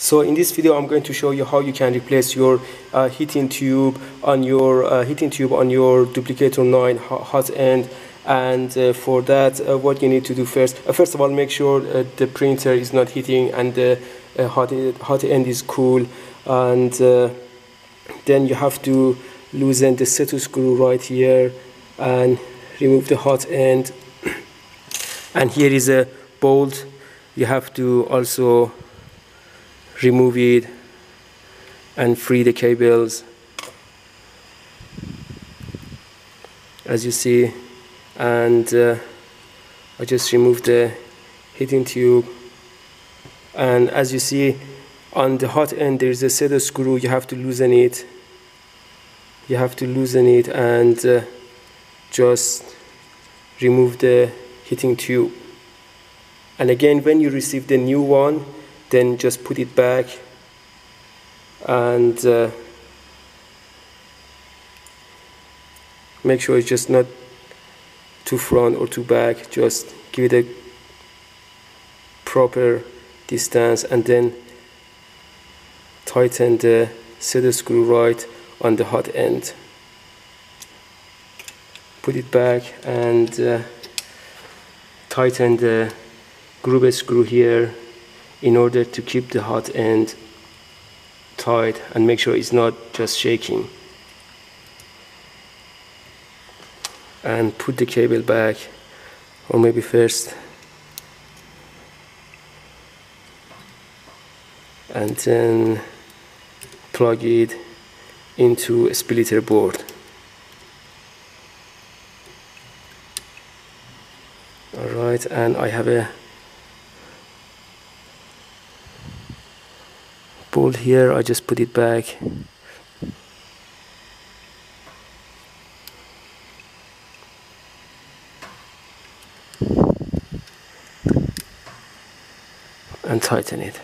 So in this video I'm going to show you how you can replace your uh, heating tube on your uh, heating tube on your Duplicator 9 hot end. And uh, for that uh, what you need to do first uh, first of all make sure uh, the printer is not heating and the hot, hot end is cool. And then you have to loosen the set screw right here and remove the hot end. And here is a bolt. You have to also remove it and free the cables. As you see and uh, I just removed the heating tube. And as you see on the hot end there is a set of screw you have to loosen it. You have to loosen it and uh, just remove the heating tube. And again when you receive the new one then just put it back and uh, make sure it's just not too front or too back. Just give it a proper distance and then tighten the set screw right on the hot end. Put it back and uh, tighten the groove screw here in order to keep the hot end tight and make sure it's not just shaking. And put the cable back or maybe first. And then plug it into a splitter board. Alright and I have a bolt here I just put it back. And tighten it